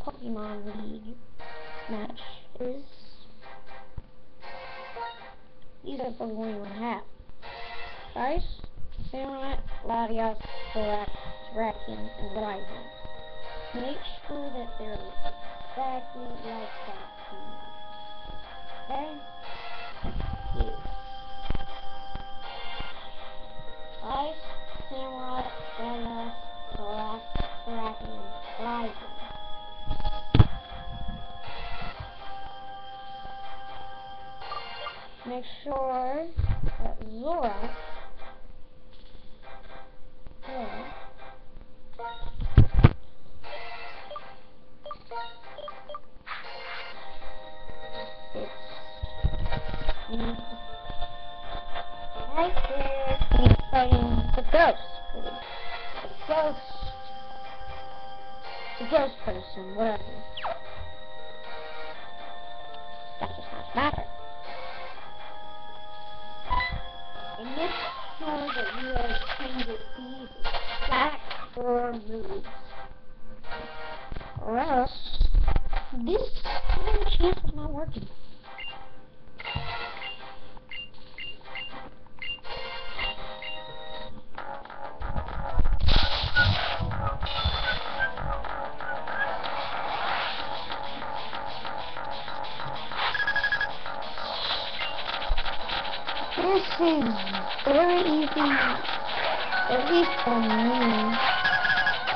Pokemon League matches. These are you want to have. Guys, Samurai, Latias, Thorax, Draken, and Ryzen. Make sure that they're exactly like that. Okay? Ice, Samurai, Latias, Thorax, Draken, and Make sure that Zora fighting the. The. The ghost person, whatever. That does not matter. This has a chance of not working. This is very easy, at least for me,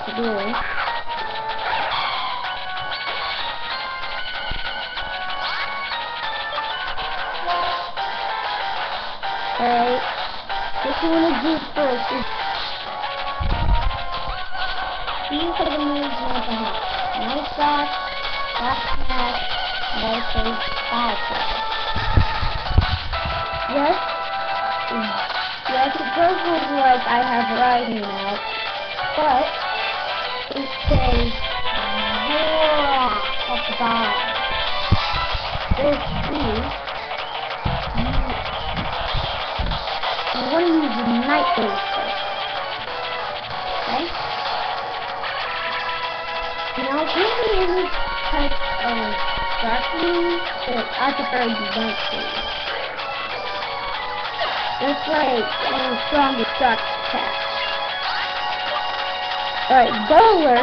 to do. What you want to do first is these are the moves you want to have. Nice shot, back smash, nice face. Yes, yes, it does look like I have writing now, but it says Zora at the bottom. First. Okay? Now, use type of moon, but I prefer wave. That's like one of the strongest dark attacks. Alright, Bowler,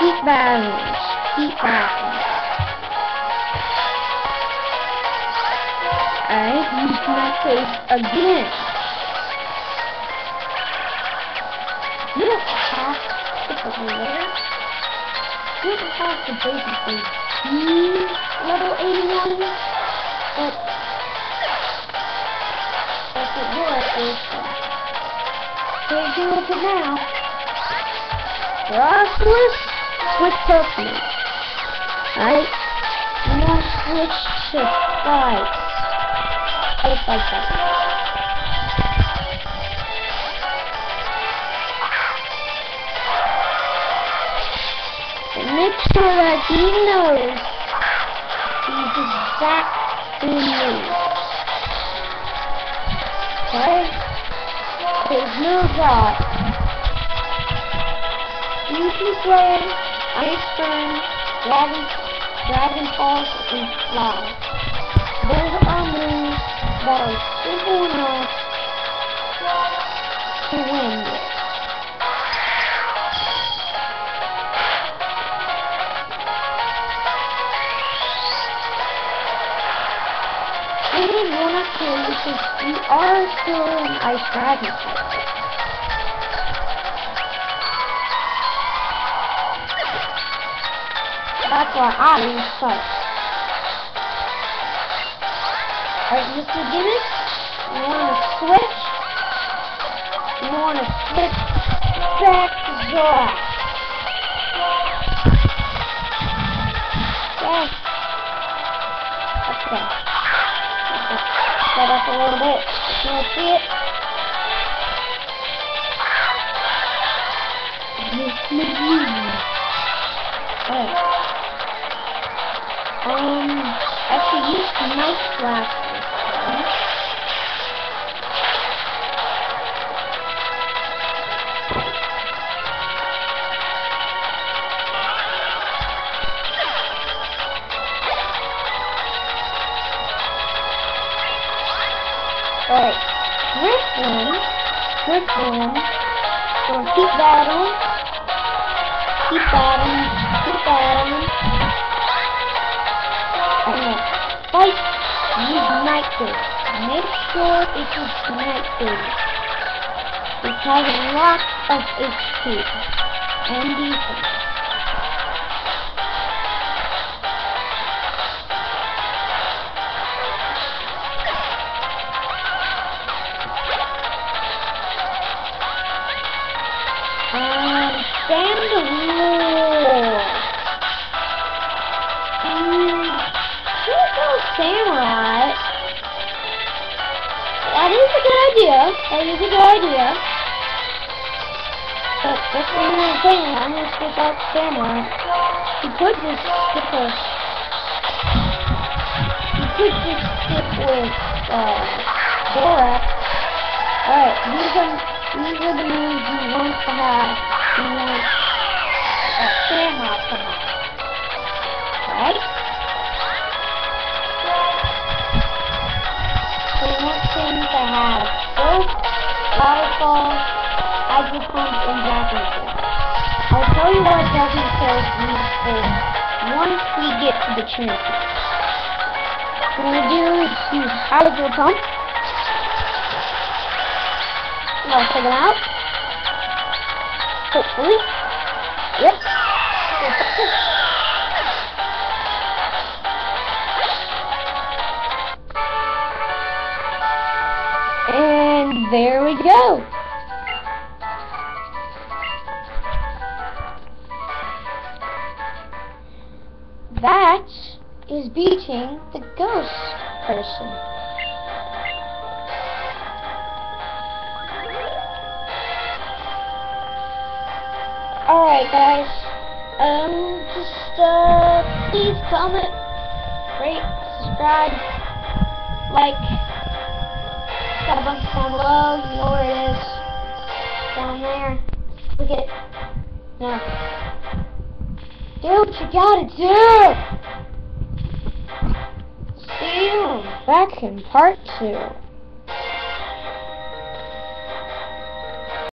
Heat Battles, Heat Battles. Alright, use my face again. You don't have to put there. You don't have to basically be level 81, but if it was, can't do it now. Rossless, switch Pokemon. Alright, you to switch to Spikes. Just like make sure that he knows these exact moves. Okay? There's no doubt. Fusion Flare, Ice Burn, Dragon, Dragon Pulse, and Fly. Those are moves that are simple enough to win did want to you because you are still an Ice Dragon. That's why I use first. Alright, Mr. Guinness, you want to switch? You want to switch back to Zora. Yes. Okay. Set up a little bit. You see it? Alright. Um, actually use the night glasses. Alright. Griffin. Griffin. Gonna keep battling. Keep battling. Keep battling. I'm fight. Night Phase. Make sure it is Night Phase. It has a lot of HP and defense. Um, Sandalwood. Mm, should go Samurai. That is a good idea. That is a good idea. But that's I'm gonna say. I'm gonna skip out Samurai. You could just skip a. You could just skip with uh, Borak. Alright, these are these are the moves you want to have. You want Samurai to have. Waterfall, and. I'll tell you what Tail needs for once we get to the champion. What we're gonna do is use Hydro Pump. I'll take him out. Hopefully. Yep. And there we go. That is beating the ghost person. Alright guys, um, just, uh, please comment, rate, subscribe, like, got a bunch down below, you know where it is, down there, look at it, now, do what you gotta do! See you. Back in part two.